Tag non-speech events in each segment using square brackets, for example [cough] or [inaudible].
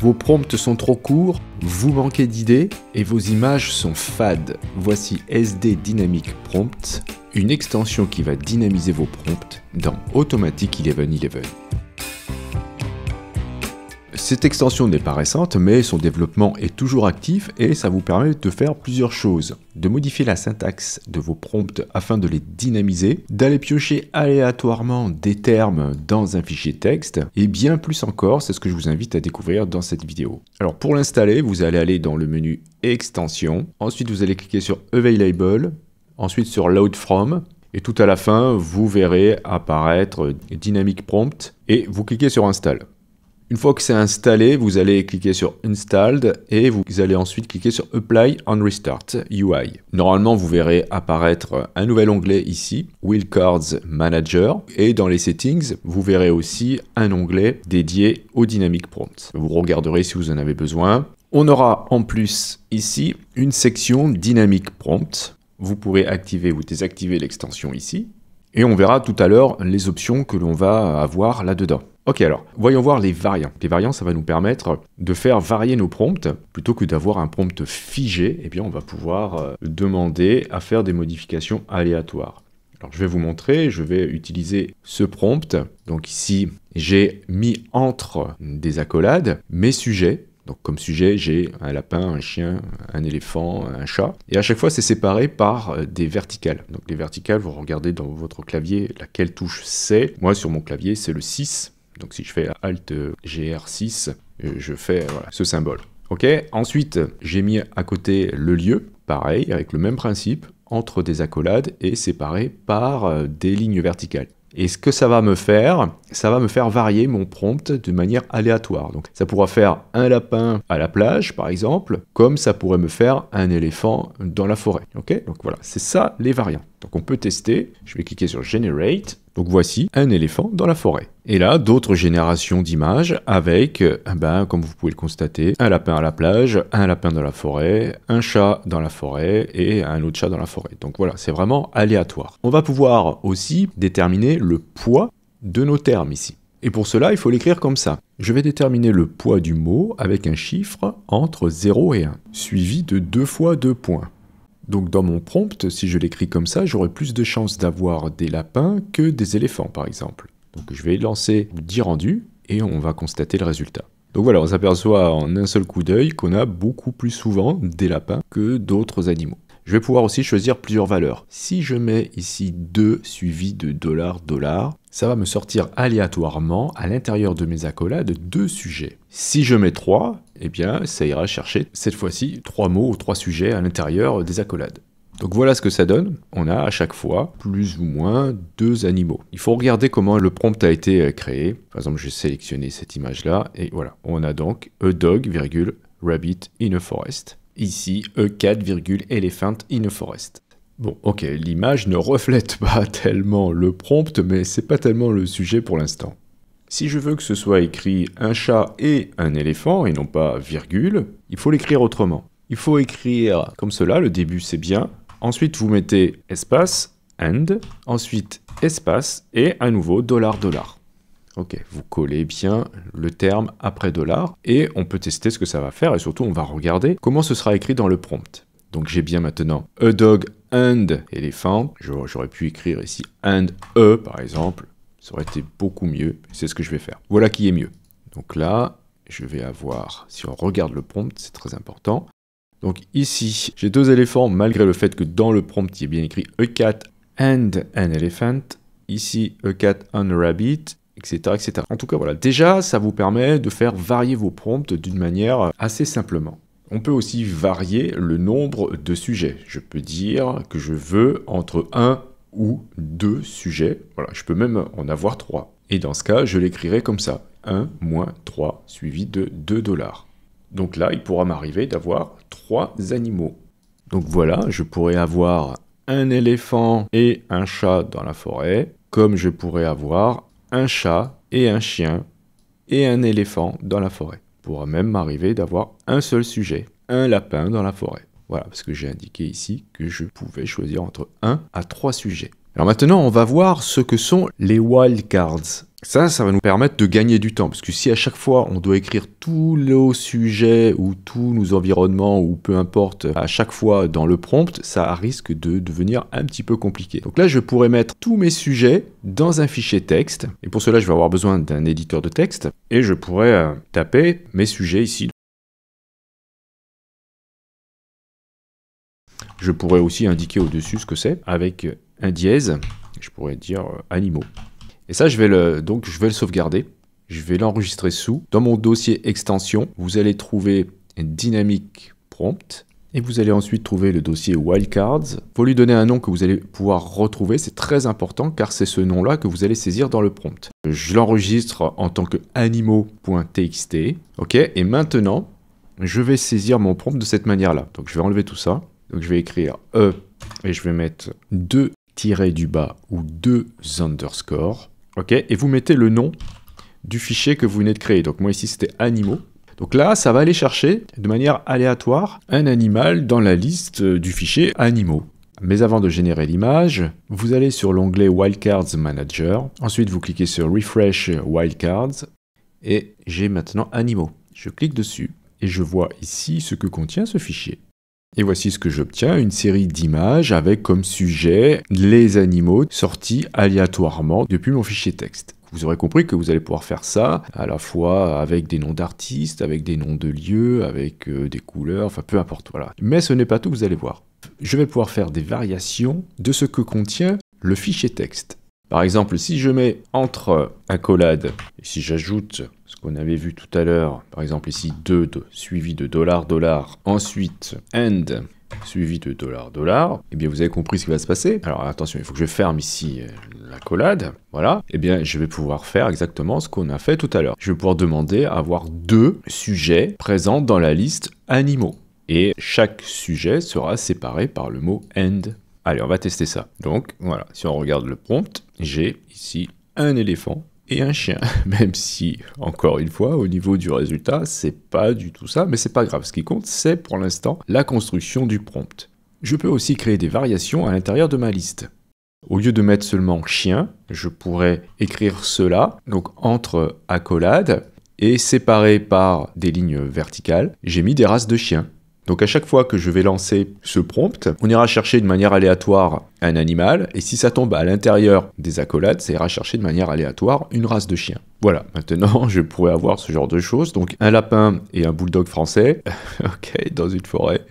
Vos prompts sont trop courts, vous manquez d'idées et vos images sont fades. Voici SD Dynamic Prompt, une extension qui va dynamiser vos prompts dans Automatic 1111. Cette extension n'est pas récente, mais son développement est toujours actif et ça vous permet de faire plusieurs choses. De modifier la syntaxe de vos prompts afin de les dynamiser, d'aller piocher aléatoirement des termes dans un fichier texte, et bien plus encore, c'est ce que je vous invite à découvrir dans cette vidéo. Alors pour l'installer, vous allez aller dans le menu Extension, ensuite vous allez cliquer sur Available, ensuite sur Load From, et tout à la fin, vous verrez apparaître Dynamic Prompt, et vous cliquez sur Install. Une fois que c'est installé, vous allez cliquer sur Installed et vous allez ensuite cliquer sur Apply on Restart UI. Normalement, vous verrez apparaître un nouvel onglet ici, Cards Manager, et dans les settings, vous verrez aussi un onglet dédié au Dynamic Prompt. Vous regarderez si vous en avez besoin. On aura en plus ici une section Dynamic Prompt. Vous pourrez activer ou désactiver l'extension ici. Et on verra tout à l'heure les options que l'on va avoir là-dedans. Ok alors, voyons voir les variants. Les variants, ça va nous permettre de faire varier nos prompts. Plutôt que d'avoir un prompt figé, eh bien on va pouvoir euh, demander à faire des modifications aléatoires. Alors je vais vous montrer, je vais utiliser ce prompt. Donc ici, j'ai mis entre des accolades mes sujets. Donc comme sujet, j'ai un lapin, un chien, un éléphant, un chat. Et à chaque fois, c'est séparé par euh, des verticales. Donc les verticales, vous regardez dans votre clavier laquelle touche c'est. Moi, sur mon clavier, c'est le 6. Donc si je fais Alt GR6, euh, je fais ce symbole. Ok? Ensuite, j'ai mis à côté le lieu, pareil, avec le même principe, entre des accolades et séparé par euh, des lignes verticales. Et ce que ça va me faire, ça va me faire varier mon prompt de manière aléatoire. Donc ça pourra faire un lapin à la plage, par exemple, comme ça pourrait me faire un éléphant dans la forêt. Ok? Donc voilà, c'est ça les variants. Donc on peut tester. Je vais cliquer sur Generate donc voici un éléphant dans la forêt. Et là, d'autres générations d'images avec, ben, comme vous pouvez le constater, un lapin à la plage, un lapin dans la forêt, un chat dans la forêt et un autre chat dans la forêt. Donc voilà, c'est vraiment aléatoire. On va pouvoir aussi déterminer le poids de nos termes ici. Et pour cela, il faut l'écrire comme ça. Je vais déterminer le poids du mot avec un chiffre entre 0 et 1, suivi de deux fois deux points. Donc dans mon prompt, si je l'écris comme ça, j'aurai plus de chances d'avoir des lapins que des éléphants par exemple. Donc je vais lancer 10 rendus et on va constater le résultat. Donc voilà, on s'aperçoit en un seul coup d'œil qu'on a beaucoup plus souvent des lapins que d'autres animaux. Je vais pouvoir aussi choisir plusieurs valeurs. Si je mets ici 2 suivi de dollar, dollar, ça va me sortir aléatoirement à l'intérieur de mes accolades deux sujets. Si je mets 3, eh bien ça ira chercher cette fois-ci trois mots ou trois sujets à l'intérieur des accolades. Donc voilà ce que ça donne. On a à chaque fois plus ou moins deux animaux. Il faut regarder comment le prompt a été créé. Par exemple, je vais sélectionner cette image-là et voilà. On a donc a dog, rabbit in a forest ici E4, elephant in a forest. Bon, ok, l'image ne reflète [laughs] pas tellement le prompt, mais c'est pas tellement le sujet pour l'instant. Si je veux que ce soit écrit un chat et un éléphant, et non pas virgule, il faut l'écrire autrement. Il faut écrire comme cela, le début c'est bien. Ensuite, vous mettez espace, and, ensuite espace, et à nouveau dollar dollar. Ok, vous collez bien le terme après dollar et on peut tester ce que ça va faire et surtout on va regarder comment ce sera écrit dans le prompt. Donc j'ai bien maintenant a dog and elephant. J'aurais pu écrire ici and a par exemple. Ça aurait été beaucoup mieux. C'est ce que je vais faire. Voilà qui est mieux. Donc là, je vais avoir, si on regarde le prompt, c'est très important. Donc ici, j'ai deux éléphants malgré le fait que dans le prompt, il a bien écrit a cat and an elephant. Ici, a cat and a rabbit etc., En tout cas, voilà. Déjà, ça vous permet de faire varier vos prompts d'une manière assez simplement. On peut aussi varier le nombre de sujets. Je peux dire que je veux entre un ou deux sujets. Voilà, je peux même en avoir trois. Et dans ce cas, je l'écrirai comme ça. 1 moins 3 suivi de 2 dollars. Donc là, il pourra m'arriver d'avoir trois animaux. Donc voilà, je pourrais avoir un éléphant et un chat dans la forêt, comme je pourrais avoir un chat et un chien et un éléphant dans la forêt. Pourra même m'arriver d'avoir un seul sujet, un lapin dans la forêt. Voilà, parce que j'ai indiqué ici que je pouvais choisir entre un à trois sujets. Alors maintenant, on va voir ce que sont les wildcards. Ça, ça va nous permettre de gagner du temps, parce que si à chaque fois on doit écrire tous nos sujets ou tous nos environnements ou peu importe, à chaque fois dans le prompt, ça risque de devenir un petit peu compliqué. Donc là, je pourrais mettre tous mes sujets dans un fichier texte, et pour cela, je vais avoir besoin d'un éditeur de texte, et je pourrais euh, taper mes sujets ici. Je pourrais aussi indiquer au-dessus ce que c'est avec un dièse, je pourrais dire euh, animaux. Et ça, je vais le, donc, je vais le sauvegarder. Je vais l'enregistrer sous. Dans mon dossier extension, vous allez trouver dynamic prompt. Et vous allez ensuite trouver le dossier wildcards. Pour lui donner un nom que vous allez pouvoir retrouver, c'est très important car c'est ce nom-là que vous allez saisir dans le prompt. Je l'enregistre en tant que animaux.txt. Ok, et maintenant, je vais saisir mon prompt de cette manière-là. Donc je vais enlever tout ça. Donc je vais écrire E et je vais mettre deux tirés du bas ou deux underscore. Ok, et vous mettez le nom du fichier que vous venez de créer. Donc moi ici c'était animaux. Donc là, ça va aller chercher de manière aléatoire un animal dans la liste du fichier animaux. Mais avant de générer l'image, vous allez sur l'onglet Wildcards Manager. Ensuite, vous cliquez sur Refresh Wildcards. Et j'ai maintenant animaux. Je clique dessus et je vois ici ce que contient ce fichier. Et voici ce que j'obtiens, une série d'images avec comme sujet les animaux sortis aléatoirement depuis mon fichier texte. Vous aurez compris que vous allez pouvoir faire ça à la fois avec des noms d'artistes, avec des noms de lieux, avec euh, des couleurs, enfin peu importe, voilà. Mais ce n'est pas tout, vous allez voir. Je vais pouvoir faire des variations de ce que contient le fichier texte. Par exemple, si je mets entre accolade, et si j'ajoute ce qu'on avait vu tout à l'heure, par exemple ici 2 suivi de dollar dollar, ensuite end suivi de dollar dollar, eh bien vous avez compris ce qui va se passer. Alors attention, il faut que je ferme ici euh, l'accolade, voilà. Eh bien je vais pouvoir faire exactement ce qu'on a fait tout à l'heure. Je vais pouvoir demander à avoir deux sujets présents dans la liste animaux. Et chaque sujet sera séparé par le mot end Allez, on va tester ça. Donc voilà, si on regarde le prompt, j'ai ici un éléphant et un chien. [laughs] Même si, encore une fois, au niveau du résultat, c'est pas du tout ça, mais c'est pas grave. Ce qui compte, c'est pour l'instant la construction du prompt. Je peux aussi créer des variations à l'intérieur de ma liste. Au lieu de mettre seulement chien, je pourrais écrire cela, donc entre accolades, et séparé par des lignes verticales, j'ai mis des races de chiens. Donc à chaque fois que je vais lancer ce prompt, on ira chercher de manière aléatoire un animal, et si ça tombe à l'intérieur des accolades, ça ira chercher de manière aléatoire une race de chien. Voilà, maintenant je pourrais avoir ce genre de choses. Donc un lapin et un bulldog français, [laughs] ok, dans une forêt.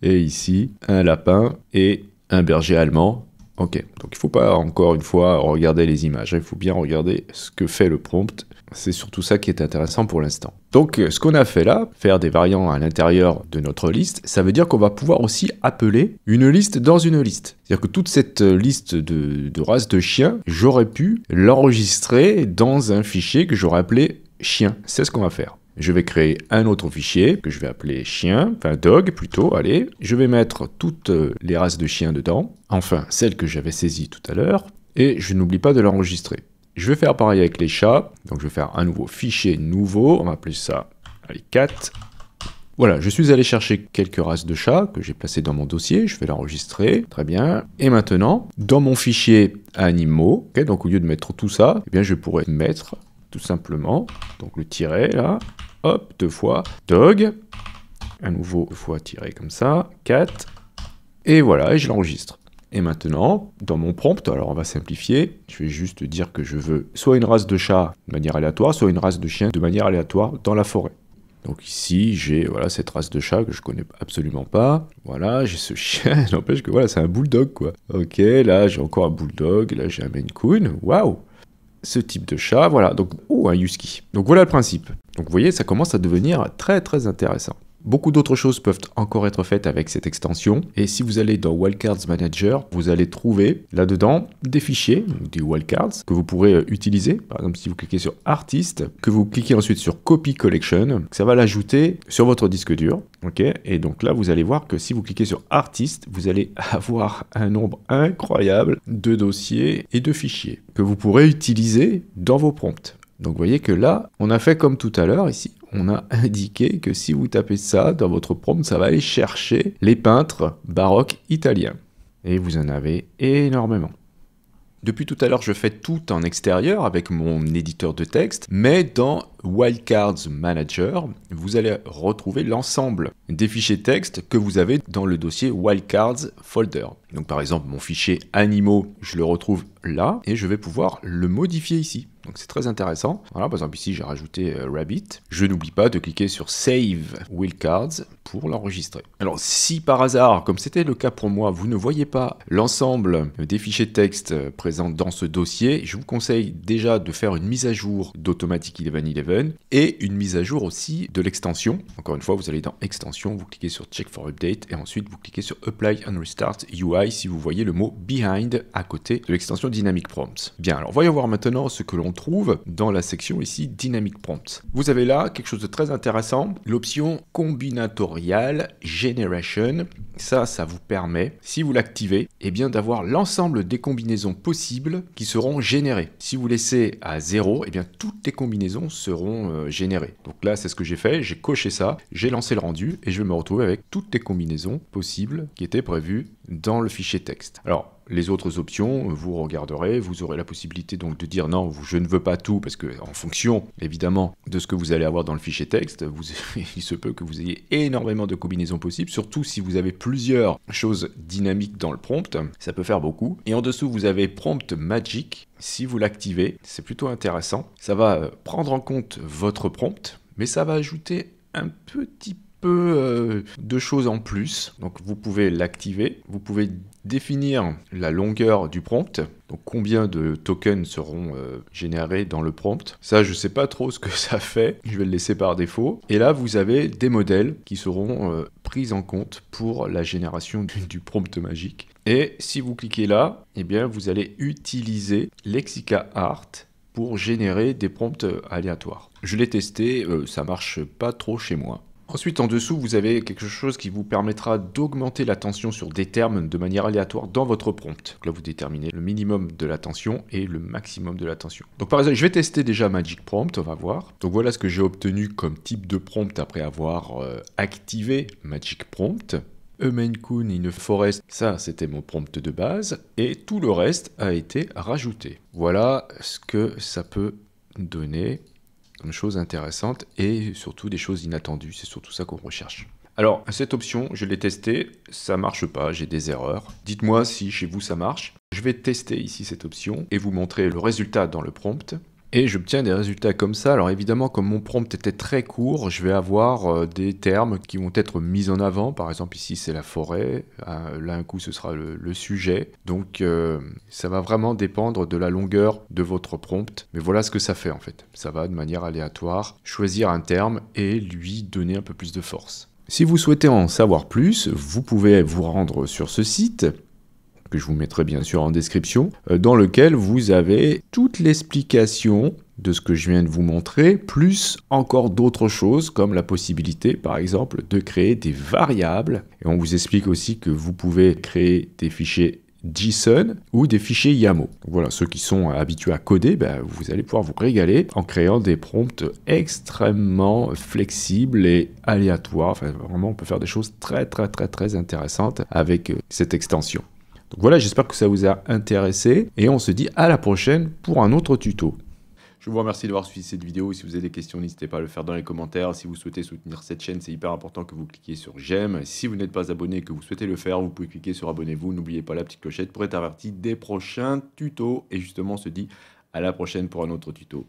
Et ici, un lapin et un berger allemand. Ok, donc il ne faut pas encore une fois regarder les images, il faut bien regarder ce que fait le prompt c'est surtout ça qui est intéressant pour l'instant. Donc ce qu'on a fait là, faire des variants à l'intérieur de notre liste, ça veut dire qu'on va pouvoir aussi appeler une liste dans une liste. C'est-à-dire que toute cette liste de, races de chiens, j'aurais pu l'enregistrer dans un fichier que j'aurais appelé chien. C'est ce qu'on va faire. Je vais créer un autre fichier que je vais appeler chien, enfin dog plutôt, allez. Je vais mettre toutes les races de chiens dedans, enfin celles que j'avais saisies tout à l'heure, et je n'oublie pas de l'enregistrer. Je vais faire pareil avec les chats. Donc je vais faire un nouveau fichier nouveau. On va appeler ça allez, 4. Voilà, je suis allé chercher quelques races de chats que j'ai placées dans mon dossier. Je vais l'enregistrer. Très bien. Et maintenant, dans mon fichier animaux, donc au lieu de mettre tout ça, eh bien je pourrais mettre tout simplement, donc le tiret là, hop, deux fois, dog, un nouveau fois tiré comme ça, 4, et voilà, et je l'enregistre. Et maintenant, dans mon prompt, alors on va simplifier, je vais juste dire que je veux soit une race de chat de manière aléatoire, soit une race de chien de manière aléatoire dans la forêt. Donc ici, j'ai voilà cette race de chat que je connais absolument pas. Voilà, j'ai ce chien, [laughs] n'empêche que voilà, c'est un bulldog quoi. Ok, là j'ai encore un bulldog, là j'ai un Maine Coon. Waouh Ce type de chat, voilà, donc ou un husky. Donc voilà le principe. Donc vous voyez, ça commence à devenir très très intéressant. Beaucoup d'autres choses peuvent encore être faites avec cette extension. Et si vous allez dans Wildcards Manager, vous allez trouver là-dedans des fichiers, des wildcards, que vous pourrez euh, utiliser. Par exemple, si vous cliquez sur Artist, que vous cliquez ensuite sur Copy Collection, ça va l'ajouter sur votre disque dur. et donc là, vous allez voir que si vous cliquez sur Artist, vous allez [laughs] avoir un nombre incroyable de dossiers et de fichiers que vous pourrez utiliser dans vos prompts. Donc vous voyez que là, on a fait comme tout à l'heure ici, on a [laughs] indiqué que si vous tapez ça dans votre prompt, ça va aller chercher les peintres baroques italiens. Et vous en avez énormément. Depuis tout à l'heure, je fais tout en extérieur avec mon éditeur de texte, mais dans Wildcards Manager, vous allez retrouver l'ensemble des fichiers texte que vous avez dans le dossier Wildcards Folder. Donc par exemple, mon fichier animaux, je le retrouve là et je vais pouvoir le modifier ici. Donc c'est très intéressant. Voilà, par exemple ici j'ai rajouté euh, Rabbit. Je n'oublie pas de cliquer sur Save Wildcards pour l'enregistrer. Alors si par hasard, comme c'était le cas pour moi, vous ne voyez pas l'ensemble des fichiers texte présents dans ce dossier, je vous conseille déjà de faire une mise à jour d'Automatic 1111 et une mise à jour aussi de l'extension. Encore une fois, vous allez dans Extension, vous cliquez sur Check for Update et ensuite vous cliquez sur Apply and Restart UI si vous voyez le mot Behind à côté de l'extension Dynamic Prompts. Bien, alors voyons voir maintenant ce que l'on trouve dans la section ici Dynamic Prompts. Vous avez là quelque chose de très intéressant, l'option Combinatorial Generation. Ça, ça vous permet, si vous l'activez, eh bien d'avoir l'ensemble des combinaisons possibles qui seront générées. Si vous laissez à 0, eh bien toutes les combinaisons seront euh, générées. Donc là, c'est ce que j'ai fait, j'ai coché ça, j'ai lancé le rendu et je vais me retrouver avec toutes les combinaisons possibles qui étaient prévues dans le fichier texte. Alors, les autres options, vous regarderez, vous aurez la possibilité donc de dire non, je ne veux pas tout, parce que en fonction évidemment de ce que vous allez avoir dans le fichier texte, [laughs] il se peut que vous ayez énormément de combinaisons possibles, surtout si vous avez plusieurs choses dynamiques dans le prompt, ça peut faire beaucoup. Et en dessous, vous avez Prompt Magic. Si vous l'activez, c'est plutôt intéressant. Ça va euh, prendre en compte votre prompt, mais ça va ajouter un petit peu euh, de choses en plus. Donc vous pouvez l'activer, vous pouvez définir la longueur du prompt, donc combien de tokens seront euh, générés dans le prompt. Ça, je sais pas trop ce que ça fait, je vais le laisser par défaut. Et là, vous avez des modèles qui seront euh, pris en compte pour la génération du, prompt magique. Et si vous cliquez là, eh bien, vous allez utiliser Lexica Art pour générer des prompts aléatoires. Je l'ai testé, euh, ça marche pas trop chez moi. Ensuite, en dessous, vous avez quelque chose qui vous permettra d'augmenter la tension sur des termes de manière aléatoire dans votre prompt. là, vous déterminez le minimum de la tension et le maximum de la tension. Donc, par exemple, je vais tester déjà Magic Prompt, on va voir. Donc, voilà ce que j'ai obtenu comme type de prompt après avoir euh, activé Magic Prompt. A main coon in a forest, ça c'était mon prompt de base, et tout le reste a été rajouté. Voilà ce que ça peut donner choses intéressantes et surtout des choses inattendues. C'est surtout ça qu'on recherche. Alors, cette option, je l'ai testée, ça marche pas, j'ai des erreurs. Dites-moi si chez vous ça marche. Je vais tester ici cette option et vous montrer le résultat dans le prompt et j'obtiens des résultats comme ça. Alors évidemment, comme mon prompt était très court, je vais avoir euh, des termes qui vont être mis en avant. Par exemple, ici, c'est la forêt. Euh, là, un coup, ce sera le, sujet. Donc, euh, ça va vraiment dépendre de la longueur de votre prompt. Mais voilà ce que ça fait, en fait. Ça va de manière aléatoire choisir un terme et lui donner un peu plus de force. Si vous souhaitez en savoir plus, vous pouvez vous rendre sur ce site que je vous mettrai bien sûr en description, euh, dans lequel vous avez toute l'explication de ce que je viens de vous montrer, plus encore d'autres choses comme la possibilité par exemple de créer des variables. Et on vous explique aussi que vous pouvez créer des fichiers JSON ou des fichiers YAML. Voilà, ceux qui sont habitués à coder, ben, vous allez pouvoir vous régaler en créant des prompts extrêmement flexibles et aléatoires. Enfin, vraiment, on peut faire des choses très très très très intéressantes avec euh, cette extension. Donc voilà, j'espère que ça vous a intéressé et on se dit à la prochaine pour un autre tuto. Je vous remercie d'avoir suivi cette vidéo. Si vous avez des questions, n'hésitez pas à le faire dans les commentaires. Si vous souhaitez soutenir cette chaîne, c'est hyper important que vous cliquiez sur j'aime. Si vous n'êtes pas abonné et que vous souhaitez le faire, vous pouvez cliquer sur abonnez-vous. N'oubliez pas la petite clochette pour être averti des prochains tutos. Et justement, on se dit à la prochaine pour un autre tuto.